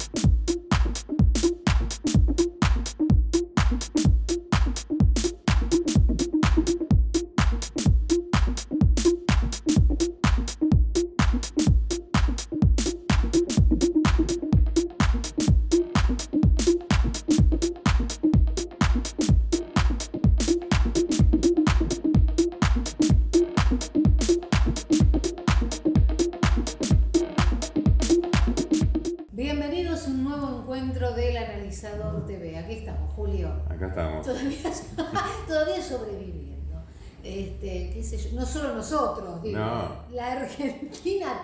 you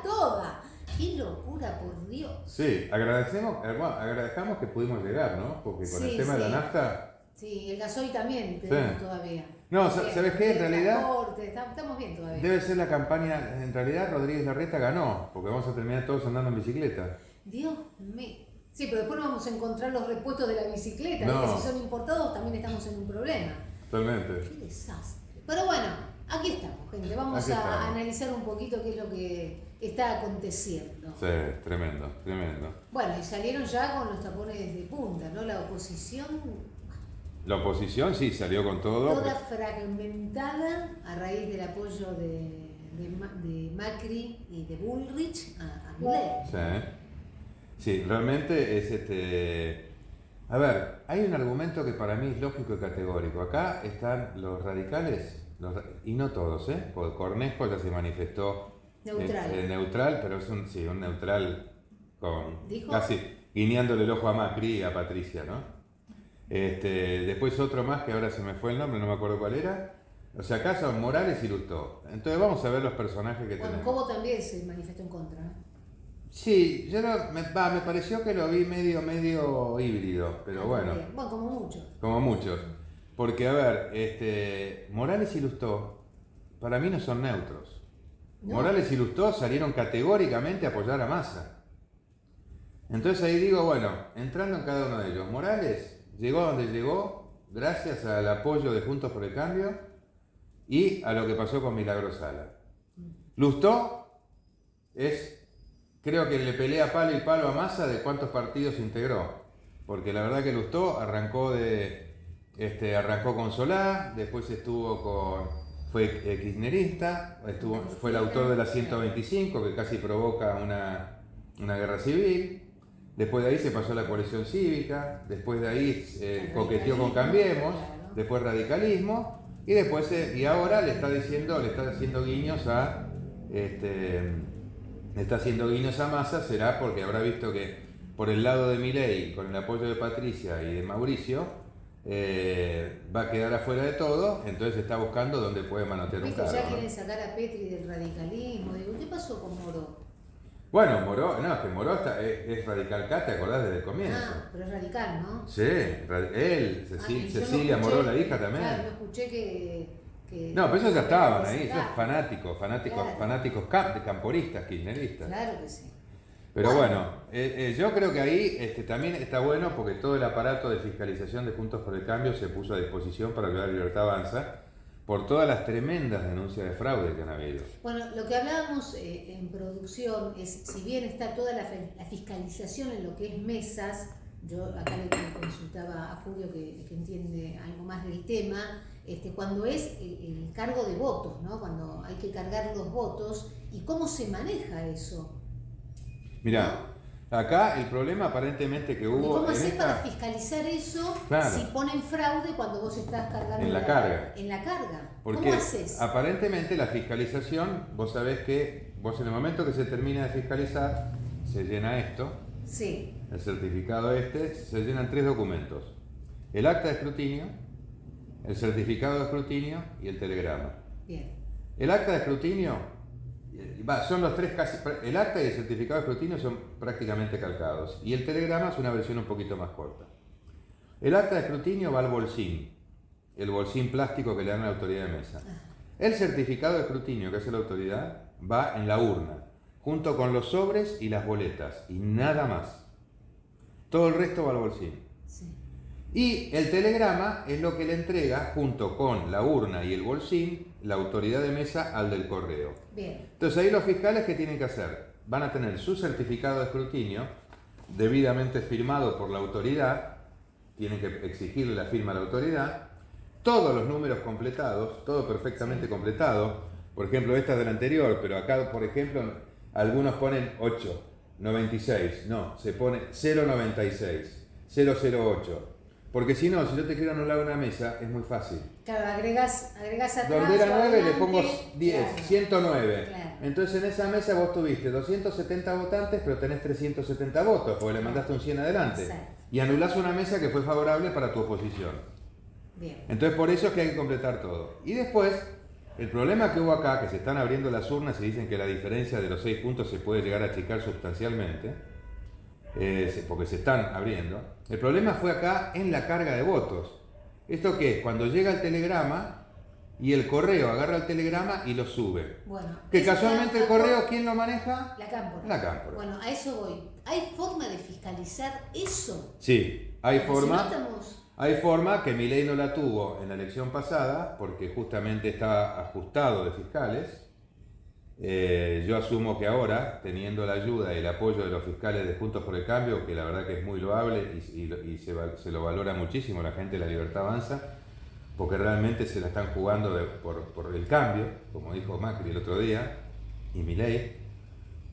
toda. Qué locura, por Dios. Sí, agradecemos, eh, bueno, agradecemos que pudimos llegar, ¿no? Porque con Sí, el tema de la nafta. Sí, el gasoil también tenemos Sí. todavía. No, Bien, ¿sabes qué? En realidad- estamos bien todavía. Debe ser la campaña, en realidad Rodríguez Larreta ganó, porque vamos a terminar todos andando en bicicleta. Dios mío. Sí, pero después no vamos a encontrar los repuestos de la bicicleta, No. que si son importados también estamos en un problema. Totalmente. Qué desastre. Pero bueno, aquí estamos, gente. Vamos Aquí a estamos. analizar un poquito qué es lo que está aconteciendo. Sí, tremendo, tremendo. Bueno, y salieron ya con los tapones de punta, ¿no? La oposición La oposición sí salió con todo. toda fragmentada a raíz del apoyo de, de Ma- de Macri y de Bullrich a, a. Sí. Sí, realmente es este. A ver, hay un argumento que para mí es lógico y categórico. Acá están los radicales, los y no todos, ¿eh? Porque Cornejo ya se manifestó Neutral. eh, eh, neutral, pero es un, sí, un neutral con ¿Dijo? casi guiñándole el ojo a Macri y a Patricia, ¿no? Este, después otro más que ahora se me fue el nombre, no me acuerdo cuál era. O sea, acá son Morales y Lustó. Entonces vamos a ver los personajes que Bueno, tenemos. Cobo también se manifestó en contra, ¿no? Sí, yo lo- me, me pareció que lo vi medio, medio híbrido, pero bueno, Bien. Bueno, como muchos. como muchos. Porque, a ver, este, Morales y Lustó, para mí no son neutros. Morales y Lustó salieron categóricamente a apoyar a Massa. Entonces ahí digo, bueno, entrando en cada uno de ellos, Morales llegó a donde llegó gracias al apoyo de Juntos por el Cambio y a lo que pasó con Milagro Sala. Lustó es, creo que le pelea palo y palo a Massa de cuántos partidos integró. Porque la verdad que Lustó arrancó de, este, arrancó con Solá, después estuvo con, fue eh, kirchnerista, estuvo, fue el autor de la 125 que casi provoca una, una guerra civil. Después de ahí se pasó a la coalición cívica, después de ahí eh, coqueteó con Cambiemos, después radicalismo y después eh, y ahora le está diciendo, le está haciendo guiños a este, le está haciendo guiños a Massa, será porque habrá visto que por el lado de Milei, con el apoyo de Patricia y de Mauricio, eh, va a quedar afuera de todo, entonces está buscando dónde puede manotear un cargo. ya quieren sacar a Petri del radicalismo. Digo, ¿qué pasó con Moro? Bueno, Moró, no, es que Moró está- es, es radical K, ¿te acordás desde el comienzo? Ah, pero es radical, ¿no? Sí, él, Ah, no Cecilia escuché- Moró, la hija también. Claro, no escuché que. que- No, pero ellos ya estaban ahí, esos fanáticos, fanáticos, Claro. fanáticos camp- camporistas, kirchneristas. Claro que sí. Pero Bueno. eh, eh, yo creo que ahí este, también está bueno porque todo el aparato de fiscalización de Juntos por el Cambio se puso a disposición para que la libertad avanza por todas las tremendas denuncias de fraude que han habido. Bueno, lo que hablábamos eh, en producción es, si bien está toda la, fiscalización en lo que es mesas, yo acá le le consultaba a Julio que, que entiende algo más del tema, este, cuando es el, el cargo de votos, ¿no? cuando hay que cargar los votos y cómo se maneja eso. Mira, acá el problema aparentemente que ¿Y hubo cómo en hacer esta... para fiscalizar eso Claro. si ponen fraude cuando vos estás cargando En la carga. En la carga. Porque ¿Cómo haces? aparentemente la fiscalización, vos sabés que vos en el momento que se termina de fiscalizar, se llena esto, Sí, el certificado este, se llenan tres documentos. El acta de escrutinio, el certificado de escrutinio y el telegrama. bien. El acta de escrutinio, va, son los tres casi, el acta y el certificado de escrutinio son prácticamente calcados y el telegrama es una versión un poquito más corta. El acta de escrutinio va al bolsín, el bolsín plástico que le dan a la autoridad de mesa. El certificado de escrutinio que hace la autoridad va en la urna, junto con los sobres y las boletas, y nada más. Todo el resto va al bolsín. Y el telegrama es lo que le entrega, junto con la urna y el bolsín, la autoridad de mesa al del correo. Bien. Entonces ahí los fiscales, ¿qué tienen que hacer? Van a tener su certificado de escrutinio, debidamente firmado por la autoridad, tiene que exigirle la firma a la autoridad, todos los números completados, todo perfectamente completado, por ejemplo, esta es del anterior, pero acá, por ejemplo, algunos ponen 8, 96, no, se pone 096, 008. Porque si no, si yo te quiero anular una mesa, es muy fácil. Claro, agregas, agregas atrás. Donde era o 9 le adelante, pongo 10, claro. 109. Claro. Entonces en esa mesa vos tuviste 270 votantes, pero tenés 370 votos, porque le mandaste un 100 adelante. Exacto. Y anulás una mesa que fue favorable para tu oposición. Bien. Entonces por eso es que hay que completar todo. Y después, el problema que hubo acá, que se están abriendo las urnas y dicen que la diferencia de los 6 puntos se puede llegar a achicar sustancialmente, eh, porque se están abriendo, el problema fue acá en la carga de votos. ¿Esto qué es? Cuando llega el telegrama y el correo agarra el telegrama y lo sube. Bueno. Que casualmente el correo, ¿quién lo maneja? La cámpora. La cámpora. Bueno, a eso voy. ¿Hay forma de fiscalizar eso? Sí, hay Porque si no forma. estamos- Hay forma que mi ley no la tuvo en la elección pasada, porque justamente está ajustado de fiscales. Eh, yo asumo que ahora, teniendo la ayuda y el apoyo de los fiscales de Juntos por el Cambio, que la verdad que es muy loable y, se, lo valora muchísimo la gente de la Libertad Avanza, porque realmente se la están jugando por, el cambio, como dijo Macri el otro día, y mi ley.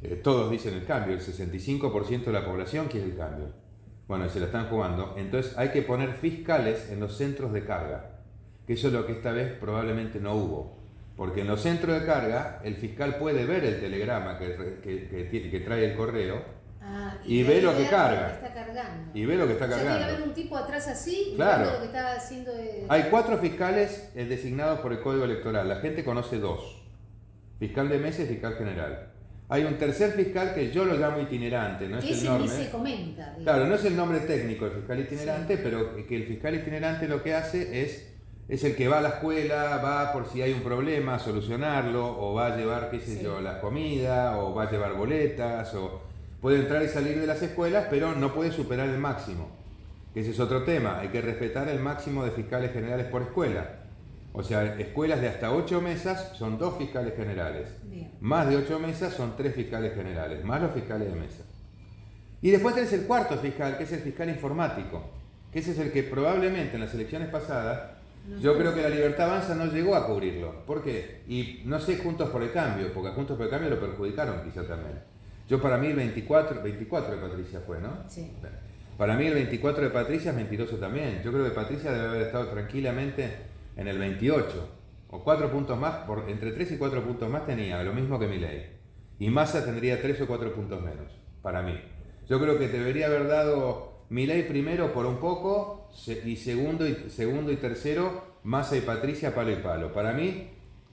Eh, todos dicen el cambio, el 65% de la población quiere el cambio. Bueno, se la están jugando. Entonces hay que poner fiscales en los centros de carga, que eso es lo que esta vez probablemente no hubo. Porque en los centros de carga el fiscal puede ver el telegrama que, que- que tiene- que trae el correo Ah, Y ve lo que carga. que está cargando. y ve lo que está O sea, tiene que cargando. haber un tipo atrás así, Claro. lo que está haciendo. de- Hay cuatro fiscales eh, designados por el Código Electoral. La gente conoce dos. Fiscal de mesa y fiscal general. Hay un tercer fiscal que yo lo llamo itinerante, no es el nombre. se comenta. Claro, no es el nombre técnico el fiscal itinerante, pero que el fiscal itinerante lo que hace es, es el que va a la escuela, va por si hay un problema a solucionarlo, o va a llevar, qué sé Sí. yo, la comida, o va a llevar boletas, o puede entrar y salir de las escuelas, pero no puede superar el máximo. Ese es otro tema, hay que respetar el máximo de fiscales generales por escuela. O sea, escuelas de hasta ocho mesas son dos fiscales generales. Bien. Más de ocho mesas son tres fiscales generales, más los fiscales de mesa. Y después tenés el cuarto fiscal, que es el fiscal informático, que ese es el que probablemente en las elecciones pasadas, yo creo que la Libertad Avanza no llegó a cubrirlo. ¿Por qué? Y no sé Juntos por el Cambio, porque Juntos por el Cambio lo perjudicaron quizá también. Yo para mí el 24, 24 de Patricia fue, ¿no? Sí. Para mí el 24 de Patricia es mentiroso también. Yo creo que Patricia debe haber estado tranquilamente en el 28. O cuatro puntos más, por, entre 3 y 4 puntos más tenía, lo mismo que Milei. Y Massa tendría 3 o 4 puntos menos, para mí. Yo creo que debería haber dado Milei primero por un poco, y segundo y, segundo y tercero, Massa y Patricia palo y palo. Para mí,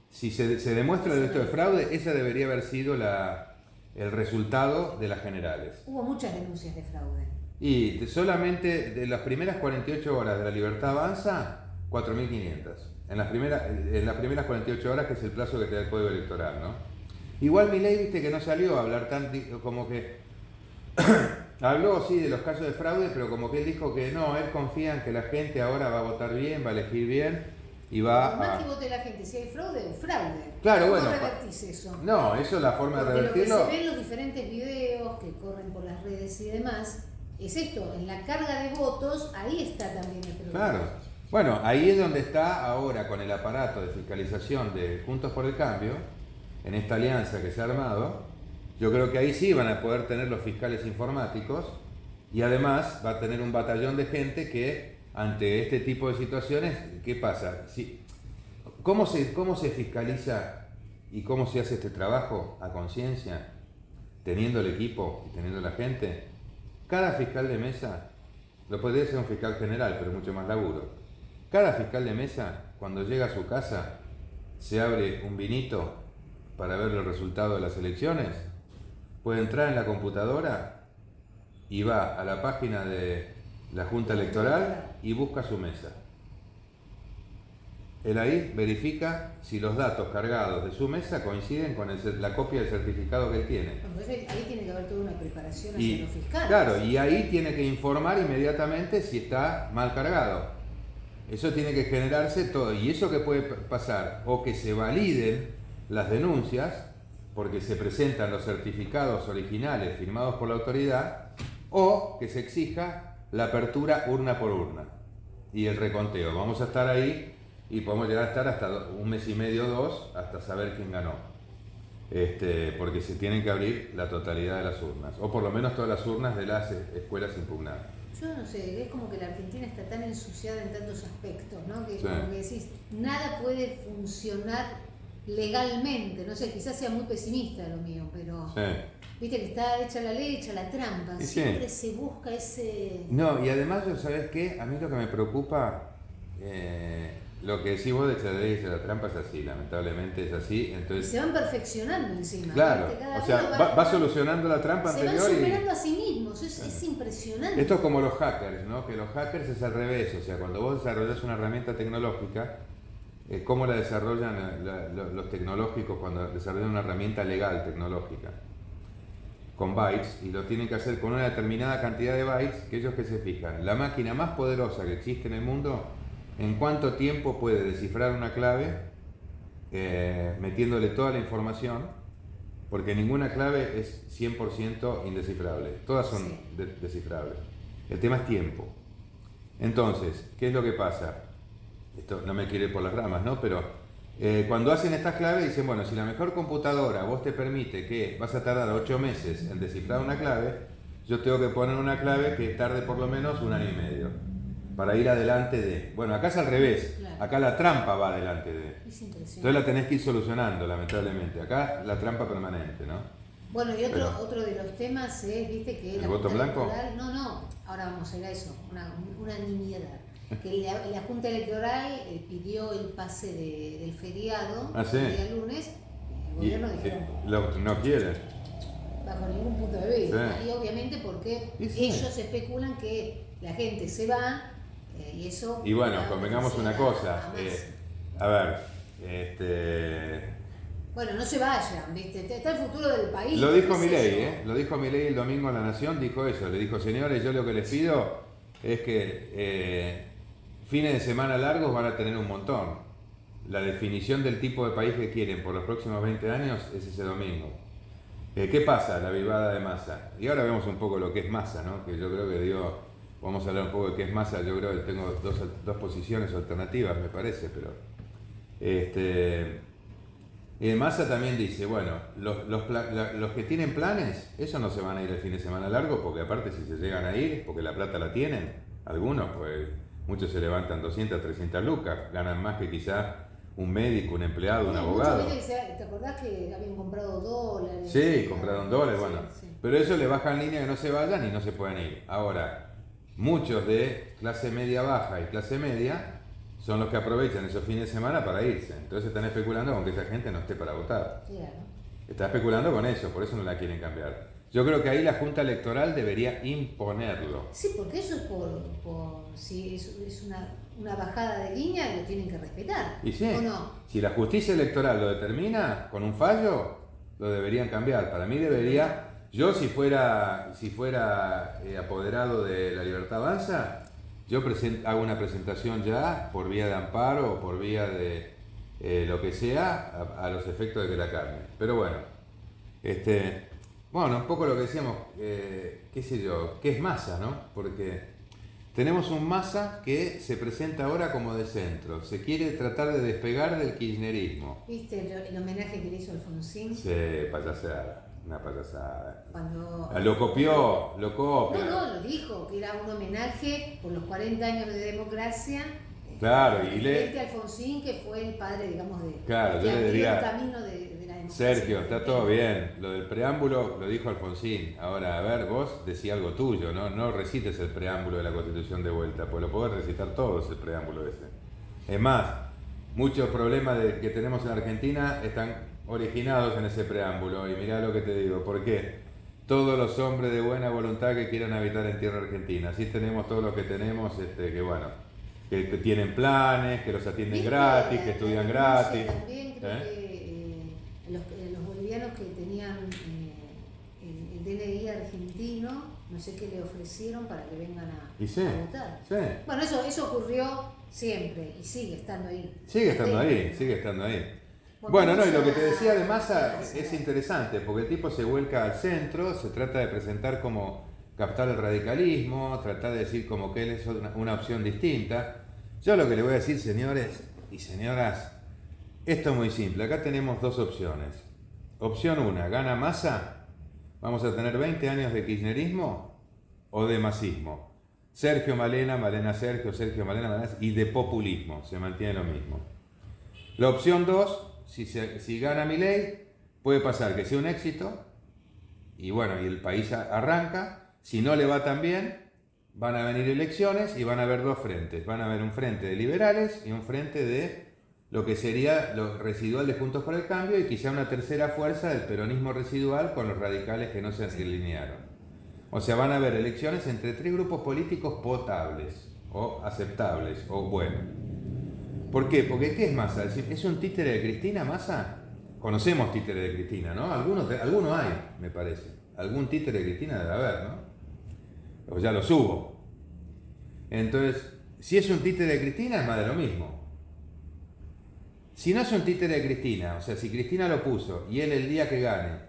si se, se demuestra el delito de fraude, esa debería haber sido la, el resultado de las generales. Hubo muchas denuncias de fraude. Y solamente de las primeras 48 horas de la libertad avanza, 4.500. En las, primeras, en las primeras 48 horas, que es el plazo que te da el Código Electoral, ¿no? Igual mi ley, viste, que no salió a hablar tan, como que... habló, sí, de los casos de fraude, pero como que él dijo que no, él confía en que la gente ahora va a votar bien, va a elegir bien y va Por más a... que vote la gente, si hay fraude, fraude. Claro, ¿Cómo bueno, revertís eso? No, eso es la forma de Porque lo que revertirlo. se ve en los diferentes videos que corren por las redes y demás, es esto, en la carga de votos, ahí está también el problema. Claro. Bueno, ahí es donde está ahora con el aparato de fiscalización de Juntos por el Cambio, en esta alianza que se ha armado. Yo creo que ahí sí van a poder tener los fiscales informáticos y además va a tener un batallón de gente que ante este tipo de situaciones, ¿qué pasa? ¿cómo, se, ¿Cómo se fiscaliza y cómo se hace este trabajo a conciencia, teniendo el equipo y teniendo la gente? Cada fiscal de mesa, lo podría ser un fiscal general, pero mucho más laburo. Cada fiscal de mesa, cuando llega a su casa, se abre un vinito para ver los resultados de las elecciones, puede entrar en la computadora y va a la página de la Junta Electoral y busca su mesa. Él ahí verifica si los datos cargados de su mesa coinciden con el la copia del certificado que él tiene. Entonces ahí tiene que haber toda una preparación hacia Y, los fiscales. claro, y ahí tiene que informar inmediatamente si está mal cargado. Eso tiene que generarse todo. Y eso que puede pasar, o que se validen las denuncias, porque se presentan los certificados originales firmados por la autoridad, o que se exija la apertura urna por urna y el reconteo. Vamos a estar ahí y podemos llegar a estar hasta un mes y medio o dos hasta saber quién ganó. Este, porque se tienen que abrir la totalidad de las urnas, o por lo menos todas las urnas de las escuelas impugnadas. Yo no sé, es como que la Argentina está tan ensuciada en tantos aspectos, ¿no? Que como que decís, nada puede funcionar legalmente, no sé, quizás sea muy pesimista lo mío, pero viste que está hecha la ley, hecha la trampa, siempre se busca ese... No, y además, ¿sabes qué? A mí lo que me preocupa, eh, lo que decís vos de echar la ley, la trampa es así, lamentablemente es así, entonces... se van perfeccionando encima. Claro, o sea, va, solucionando la trampa se anterior. Se van superando a sí mismos, es, es impresionante. Esto es como los hackers, ¿no? Que los hackers es al revés, o sea, cuando vos desarrollas una herramienta tecnológica, eh, cómo la desarrollan eh, los tecnológicos cuando desarrollan una herramienta legal tecnológica con bytes y lo tienen que hacer con una determinada cantidad de bytes que ellos que se fijan. La máquina más poderosa que existe en el mundo, ¿en cuánto tiempo puede descifrar una clave eh, metiéndole toda la información? Porque ninguna clave es 100% indescifrable, todas son descifrables. El tema es tiempo. Entonces, ¿qué es lo que pasa? Esto no me quiere por las ramas, ¿no? Pero eh, cuando hacen estas claves dicen, bueno, si la mejor computadora vos te permite que vas a tardar ocho meses en descifrar una clave, yo tengo que poner una clave que tarde por lo menos un año y medio para ir adelante de... Bueno, acá es al revés, acá la trampa va adelante de... Entonces la tenés que ir solucionando, lamentablemente. Acá la trampa permanente, ¿no? Bueno, y otro, otro de los temas es, viste, que... ¿El voto blanco? no, no, ahora vamos a ir a eso, una, una nimiedad que la, Junta Electoral eh, pidió el pase del feriado ¿Ah, el día lunes, el gobierno y, dijeron lo, no quiere. Bajo ningún punto de vista. Y obviamente porque ellos especulan que la gente se va eh, y eso... Y bueno, convengamos una cosa. Eh, a ver, este... Bueno, no se vayan, ¿viste? Está el futuro del país. Lo dijo Milei, ¿eh? Lo dijo Milei el domingo en La Nación, dijo eso. Le dijo, señores, yo lo que les pido es que Fines de semana largos van a tener un montón. La definición del tipo de país que quieren por los próximos 20 años es ese domingo. Eh, ¿Qué pasa? La vivada de masa. Y ahora vemos un poco lo que es masa, ¿no? Que yo creo que dio, vamos a hablar un poco de qué es masa, yo creo que tengo dos, dos posiciones alternativas, me parece, pero... Este, y masa también dice, bueno, los, los, los, que tienen planes, esos no se van a ir el fin de semana largo, porque aparte si se llegan a ir, porque la plata la tienen, algunos, pues Muchos se levantan 200, 300 lucas, ganan más que quizá un médico, un empleado, un abogado. ¿Te acordás que habían comprado dólares? Sí, compraron dólares, bueno. Pero eso le baja en línea que no se vayan y no se pueden ir. Ahora, muchos de clase media baja y clase media son los que aprovechan esos fines de semana para irse. Entonces están especulando con que esa gente no esté para votar. Claro. Está especulando con eso, por eso no la quieren cambiar. Yo creo que ahí la Junta Electoral debería imponerlo. Sí, porque eso es por, si es, una, bajada de línea, lo tienen que respetar. Y sí, si la justicia electoral lo determina con un fallo, lo deberían cambiar. Para mí debería, yo si fuera, si fuera eh, apoderado de la libertad avanza, yo hago una presentación ya por vía de amparo o por vía de eh, lo que sea a, a, los efectos de que la cambie. Pero bueno, este, bueno, un poco lo que decíamos, eh, qué sé yo, qué es masa, ¿no? Porque tenemos un masa que se presenta ahora como de centro, se quiere tratar de despegar del kirchnerismo. ¿Viste el, homenaje que le hizo Alfonsín? Sí, payasada, una payasada. Cuando... Ah, lo copió, lo copió. No, no, lo dijo, que era un homenaje por los 40 años de democracia. Claro, y le... Alfonsín, que fue el padre, digamos, de... Claro, yo le diría... El camino de Sergio, está todo bien. Lo del preámbulo lo dijo Alfonsín. Ahora, a ver, vos decís algo tuyo, ¿no? No recites el preámbulo de la Constitución de vuelta, pues lo podés recitar todos el preámbulo ese. Es más, muchos problemas que tenemos en Argentina están originados en ese preámbulo. Y mirá lo que te digo, ¿por qué? Todos los hombres de buena voluntad que quieran habitar en tierra argentina. Así tenemos todos los que tenemos, este, que bueno, que, tienen planes, que los atienden gratis, que estudian gratis. ¿Eh? Tenían eh, el, DNI argentino, no sé qué le ofrecieron para que vengan a, votar. Bueno, eso, eso ocurrió siempre y sigue estando ahí. Sigue estando ahí, sigue estando ahí. Bueno, no, y lo que te decía de Massa es interesante, porque el tipo se vuelca al centro, se trata de presentar como captar el radicalismo, tratar de decir como que él es una, opción distinta. Yo lo que le voy a decir, señores y señoras, esto es muy simple. Acá tenemos dos opciones. Opción una, gana masa. Vamos a tener 20 años de kirchnerismo o de masismo. Sergio Malena, Malena Sergio, Sergio Malena, Malena y de populismo. Se mantiene lo mismo. La opción 2, si, si gana mi ley, puede pasar que sea un éxito y bueno, y el país arranca si no le va tan bien, van a venir elecciones y van a haber dos frentes. Van a haber un frente de liberales y un frente de lo que sería lo residual de Juntos por el Cambio y quizá una tercera fuerza del peronismo residual con los radicales que no se alinearon. O sea, van a haber elecciones entre tres grupos políticos potables o aceptables o buenos. ¿Por qué? Porque ¿qué es Massa? ¿Es un títere de Cristina Massa? Conocemos títere de Cristina, ¿no? Algunos, algunos hay, me parece. Algún títere de Cristina debe haber, ¿no? o ya lo subo. Entonces, si es un títere de Cristina, es más de lo mismo. Si no es un títere de Cristina, o sea, si Cristina lo puso y él el día que gane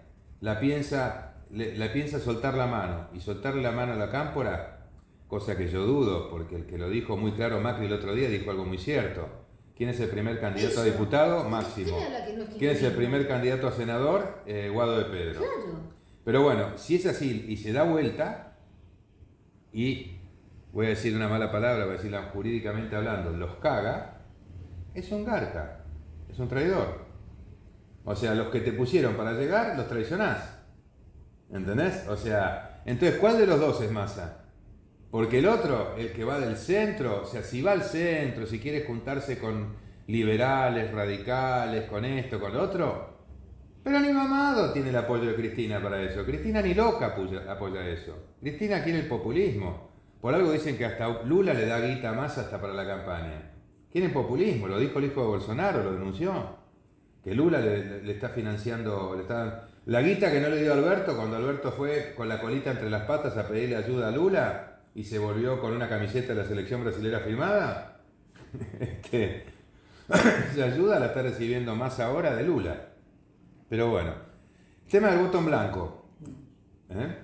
la piensa, la piensa soltar la mano y soltarle la mano a la cámpora, cosa que yo dudo, porque el que lo dijo muy claro Macri el otro día dijo algo muy cierto. ¿Quién es el primer candidato a diputado? Máximo. ¿Quién es el primer candidato a senador? Eh, Guado de Pedro. Pero bueno, si es así y se da vuelta, y, voy a decir una mala palabra, voy a decirla jurídicamente hablando, los caga, es un garca, es un traidor. O sea, los que te pusieron para llegar, los traicionás. ¿Entendés? O sea, entonces, ¿cuál de los dos es masa? Porque el otro, el que va del centro, o sea, si va al centro, si quiere juntarse con liberales, radicales, con esto, con lo otro, pero ni mamado tiene el apoyo de Cristina para eso. Cristina ni loca apoya, eso. Cristina quiere el populismo. Por algo dicen que hasta Lula le da guita más hasta para la campaña. Quiere populismo, lo dijo el hijo de Bolsonaro, lo denunció. Que Lula le, está financiando, le está... La guita que no le dio Alberto cuando Alberto fue con la colita entre las patas a pedirle ayuda a Lula y se volvió con una camiseta de la selección brasilera firmada. este, esa ayuda la está recibiendo más ahora de Lula. Pero bueno, el tema del botón blanco. ¿eh?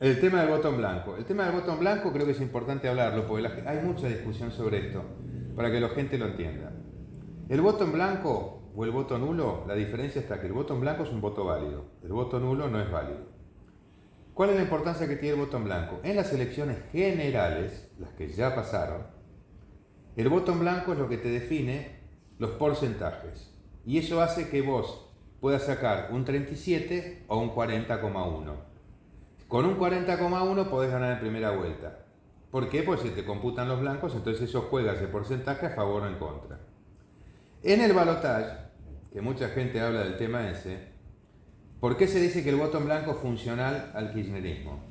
El tema del botón blanco. El tema del botón blanco creo que es importante hablarlo porque hay mucha discusión sobre esto para que la gente lo entienda. El voto en blanco o el voto nulo, la diferencia está que el voto en blanco es un voto válido, el voto nulo no es válido. ¿Cuál es la importancia que tiene el voto en blanco? En las elecciones generales, las que ya pasaron, el voto en blanco es lo que te define los porcentajes. Y eso hace que vos puedas sacar un 37 o un 40,1. Con un 40,1 podés ganar en primera vuelta. ¿Por qué? Pues si te computan los blancos, entonces eso juega ese porcentaje a favor o en contra. En el balotage, que mucha gente habla del tema ese, ¿por qué se dice que el voto en blanco es funcional al kirchnerismo?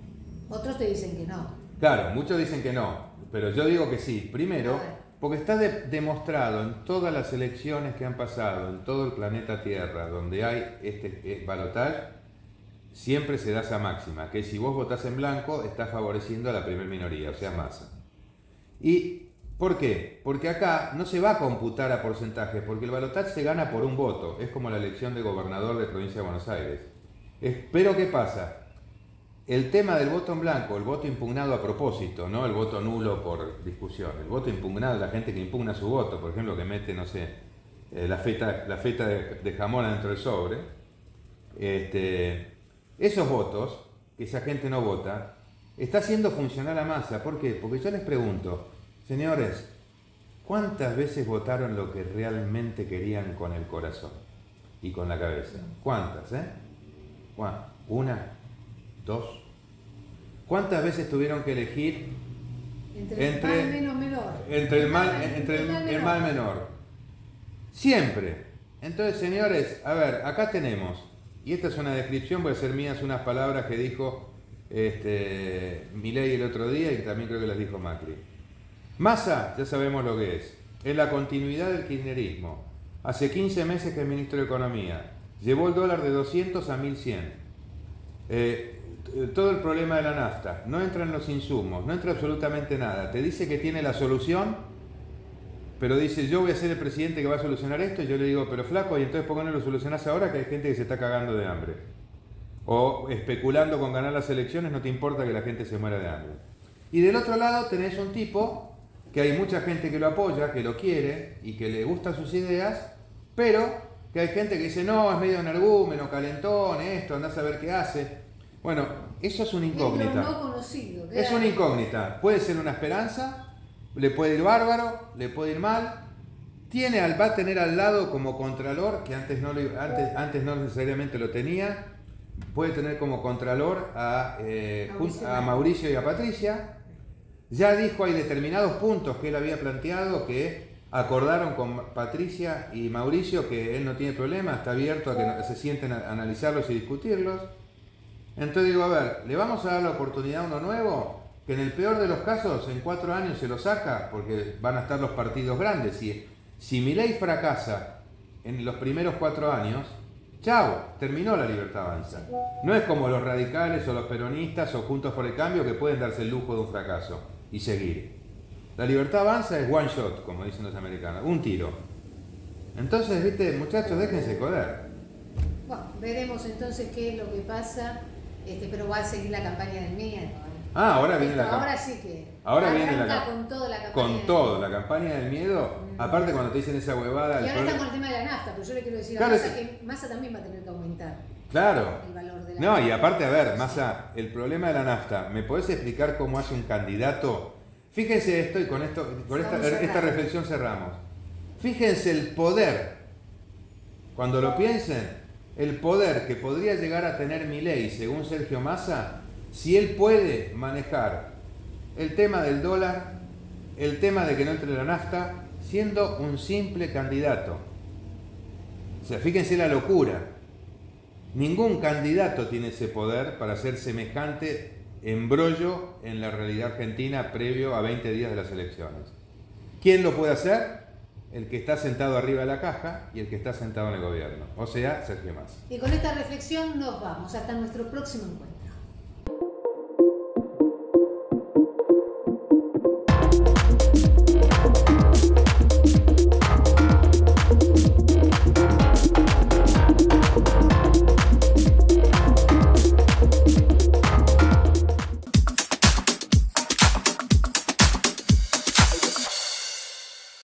Otros te dicen que no. Claro, muchos dicen que no, pero yo digo que sí. Primero, porque está demostrado en todas las elecciones que han pasado, en todo el planeta Tierra, donde hay este eh, balotaje, siempre se da esa máxima, que si vos votás en blanco, estás favoreciendo a la primera minoría, o sea, masa. ¿Y por qué? Porque acá no se va a computar a porcentaje, porque el balotaje se gana por un voto, es como la elección de gobernador de provincia de Buenos Aires. Pero ¿qué pasa? el tema del voto en blanco, el voto impugnado a propósito, no el voto nulo por discusión, el voto impugnado, la gente que impugna su voto, por ejemplo, que mete, no sé, eh, la feta, la feta de, jamón dentro del sobre, este, esos votos, que esa gente no vota, está haciendo funcionar la masa. ¿Por qué? Porque yo les pregunto, señores, ¿cuántas veces votaron lo que realmente querían con el corazón y con la cabeza? ¿Cuántas, eh? ¿Una? Dos. ¿Cuántas veces tuvieron que elegir entre, el mal menos menor? Entre el mal, entre el, mal menor. Siempre. Entonces, señores, a ver, acá tenemos, y esta es una descripción, voy a ser mías unas palabras que dijo este, Milei el otro día y también creo que las dijo Macri. Massa, ya sabemos lo que es, es la continuidad del kirchnerismo. Hace 15 meses que es ministro de Economía. Llevó el dólar de 200 a 1100. Eh, todo el problema de la nafta, no entran los insumos, no entra absolutamente nada. Te dice que tiene la solución, pero dice, yo voy a ser el presidente que va a solucionar esto, y yo le digo, pero flaco, y entonces ¿por qué no lo solucionás ahora que hay gente que se está cagando de hambre? o especulando con ganar las elecciones, no te importa que la gente se muera de hambre. Y del otro lado tenés un tipo que hay mucha gente que lo apoya, que lo quiere y que le gustan sus ideas, pero que hay gente que dice, no, es medio energúmeno, calentón, esto, andás a ver qué hace. Bueno, eso es una incógnita. Es no conocido. Es una incógnita. Puede ser una esperanza, le puede ir bárbaro, le puede ir mal. Tiene al, va a tener al lado como contralor, que antes no, antes, antes no necesariamente lo tenía, puede tener como contralor a, eh, a Mauricio y a Patricia. Ya dijo, hay determinados puntos que él había planteado que acordaron con Patricia y Mauricio que él no tiene problema, está abierto a que se sienten a analizarlos y discutirlos. Entonces digo, a ver, ¿le vamos a dar la oportunidad a uno nuevo? Que en el peor de los casos, en cuatro años se lo saca, porque van a estar los partidos grandes. Y si ley fracasa en los primeros cuatro años, chao, terminó la libertad avanza. No es como los radicales o los peronistas o Juntos por el Cambio que pueden darse el lujo de un fracaso y seguir. La libertad avanza es one shot, como dicen los americanos, un tiro. Entonces, viste, muchachos, déjense joder. Bueno, veremos entonces qué es lo que pasa, este, pero va a seguir la campaña del miedo. Ah, ahora viene la campaña. Ahora sí que. Ahora viene la con todo la campaña. Con todo, la campaña del miedo. Mm. Aparte, cuando te dicen esa huevada. Y ahora está con el tema de la nafta, pero yo le quiero decir a Massa que Massa también va a tener que aumentar. Claro. El valor de la no, y aparte, a ver, Massa, el problema de la nafta, ¿me podés explicar cómo hace un candidato Fíjense esto y con, esto, con esta, esta, reflexión cerramos. Fíjense el poder, cuando lo piensen, el poder que podría llegar a tener mi ley, según Sergio Massa, si él puede manejar el tema del dólar, el tema de que no entre la nafta, siendo un simple candidato. O sea, fíjense la locura. Ningún candidato tiene ese poder para ser semejante embrollo en la realidad argentina previo a 20 días de las elecciones. ¿Quién lo puede hacer? El que está sentado arriba de la caja y el que está sentado en el gobierno, o sea, Sergio Massa. Y con esta reflexión nos vamos. Hasta nuestro próximo encuentro.